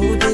voodoo.